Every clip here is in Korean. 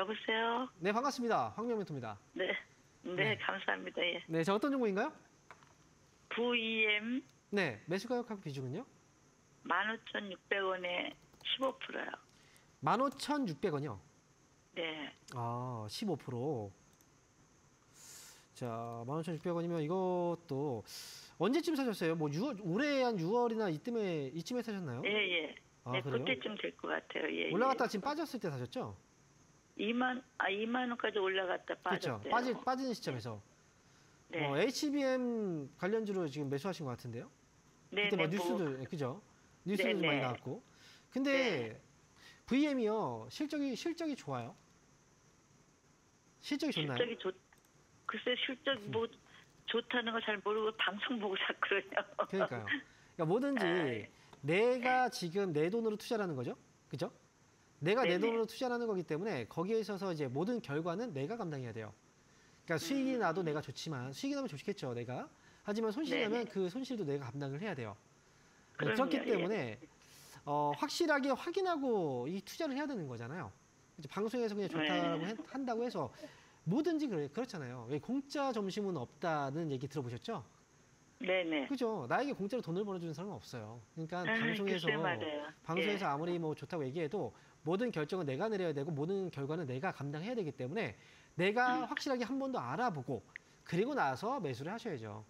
여보세요? 네, 반갑습니다. 황명멘토입니다. 네. 네, 네. 감사합니다. 예. 네, 자 어떤 종목인가요? VEM 네, 매수 가격하고 비중은요? 15,600원에 15%요. 15,600원이요. 네. 아, 15%. 자, 15,600원이면 이것도 언제쯤 사셨어요? 뭐 6월 올해 한 6월이나 이쯤에 이쯤에 사셨나요? 예, 예. 아, 네, 그래요? 그때쯤 될 것 같아요. 예. 올라갔다 지금 빠졌을 때 사셨죠? 예. 2만 아 2만 원까지 올라갔다 그렇죠. 빠졌대요. 빠지 빠지는 시점에서 네. 어, HBM 관련주로 지금 매수하신 것 같은데요? 네, 그때 뭐 네, 뉴스도 뭐, 그죠? 뉴스도 네, 좀 네. 많이 나왔고. 근데 VM이요 실적이 실적이 좋아요. 실적이 좋나요? 실적이 좋 글쎄 실적 뭐 좋다는 거잘 모르고 방송 보고 자꾸 그러냐. 그러니까요. 그러니까 뭐든지 아이. 내가 지금 내 돈으로 투자라는 거죠. 그죠? 내가 내 네네. 돈으로 투자하는 거기 때문에 거기에 있어서 이제 모든 결과는 내가 감당해야 돼요. 그러니까 수익이 음. 나도 내가 좋지만 수익이 나면 좋겠죠, 내가. 하지만 손실이 네네. 나면 그 손실도 내가 감당을 해야 돼요. 네, 그럼요, 그렇기 예. 때문에 어, 확실하게 확인하고 이 투자를 해야 되는 거잖아요. 이제 방송에서 그냥 좋다라고 네. 해- 한다고 해서 뭐든지 그래, 그렇잖아요. 왜 공짜 점심은 없다는 얘기 들어보셨죠? 네네. 그죠. 나에게 공짜로 돈을 벌어주는 사람은 없어요. 그러니까 아, 방송에서. 방송에서 예. 아무리 뭐 좋다고 얘기해도 모든 결정은 내가 내려야 되고 모든 결과는 내가 감당해야 되기 때문에 내가 음. 확실하게 한 번 더 알아보고 그리고 나서 매수를 하셔야죠.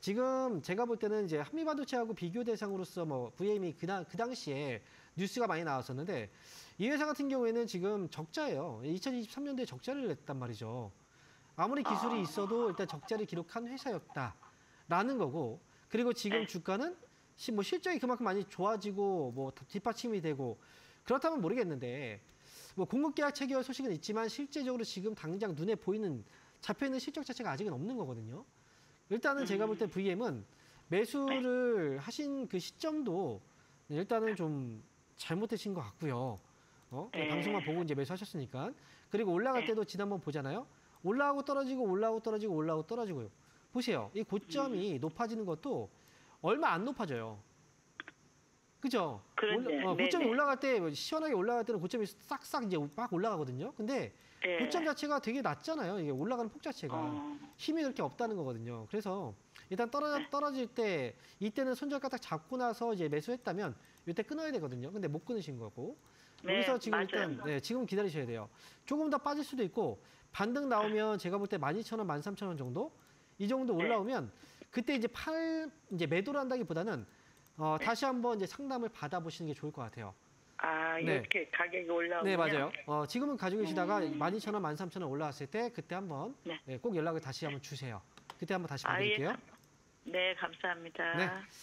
지금 제가 볼 때는 이제 한미반도체하고 비교 대상으로서 뭐 VM이 그, 당- 그 당시에 뉴스가 많이 나왔었는데 이 회사 같은 경우에는 지금 적자예요. 2023년도에 적자를 냈단 말이죠. 아무리 기술이 아. 있어도 일단 적자를 기록한 회사였다 라는 거고 그리고 지금 네. 주가는 시- 뭐 실적이 그만큼 많이 좋아지고 뭐 뒷받침이 되고 그렇다면 모르겠는데 뭐 공급 계약 체결 소식은 있지만 실제적으로 지금 당장 눈에 보이는 잡혀 있는 실적 자체가 아직은 없는 거거든요. 일단은 제가 볼 때 VM은 매수를 하신 그 시점도 일단은 좀 잘못되신 것 같고요. 어? 네. 방송만 보고 이제 매수하셨으니까. 그리고 올라갈 네. 때도 지난번 보잖아요. 올라가고 떨어지고 올라가고 떨어지고 올라가고 떨어지고요. 보세요. 이 고점이 높아지는 것도 얼마 안 높아져요. 그죠? 올라- 어, 고점이. 올라갈 때 시원하게 올라갈 때는 고점이 싹싹 이제 막 올라가거든요. 근데 예. 고점 자체가 되게 낮잖아요. 이게 올라가는 폭 자체가 어. 힘이 그렇게 없다는 거거든요. 그래서 일단 떨어 네. 떨어질 때 이때는 손절가 딱 잡고 나서 이제 매수했다면 이때 끊어야 되거든요. 근데 못 끊으신 거고 네, 여기서 지금 맞아요. 일단 네, 지금 기다리셔야 돼요. 조금 더 빠질 수도 있고 반등 나오면 제가 볼 때 12,000원, 13,000원 정도 이 정도 네. 올라오면 그때 이제 팔 이제 매도를 한다기보다는 어, 다시 한번 이제 상담을 받아보시는 게 좋을 것 같아요. 아, 네. 이렇게 가격이 올라오면 네, 맞아요. 어, 지금은 가지고 계시다가 음. 12,000원, 13,000원 올라왔을 때 그때 한번 네. 네, 꼭 연락을 다시 한번 주세요. 그때 한번 다시 아, 예. 네, 감사합니다. 네.